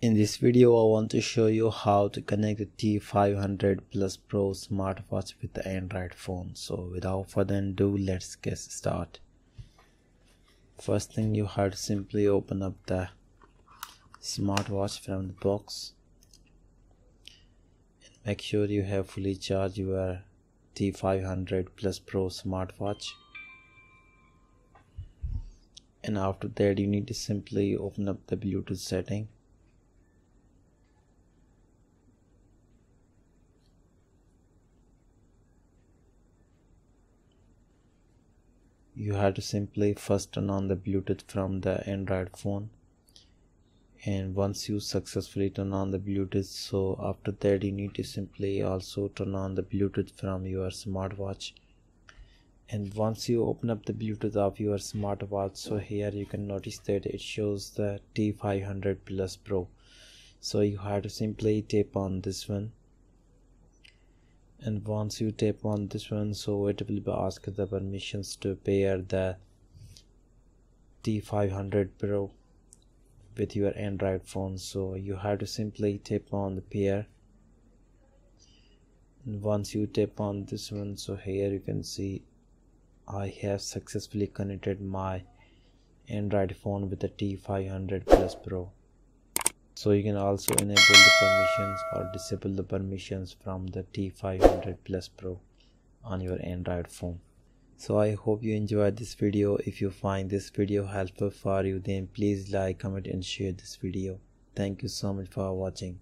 In this video I want to show you how to connect the T500 Plus Pro smartwatch with the Android phone. So without further ado let's get started. First thing you have to simply open up the smartwatch from the box and make sure you have fully charged your T500 Plus Pro smartwatch and after that you need to simply open up the Bluetooth setting you have to simply first turn on the bluetooth from the android phone. And once you successfully turn on the bluetooth so after that you need to simply also turn on the bluetooth from your smartwatch. And once you open up the bluetooth of your smartwatch so here you can notice that it shows the t500 plus pro. So you have to simply tap on this one and once you tap on this one so it will be asked the permissions to pair the T500 Pro with your Android phone. So you have to simply tap on the pair. And once you tap on this one so here you can see I have successfully connected my Android phone with the T500 Plus Pro so you can also enable the permissions or disable the permissions from the T500 Plus Pro on your Android phone. So I hope you enjoyed this video. If you find this video helpful for you then please like, comment and share this video. Thank you so much for watching.